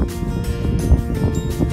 あっ。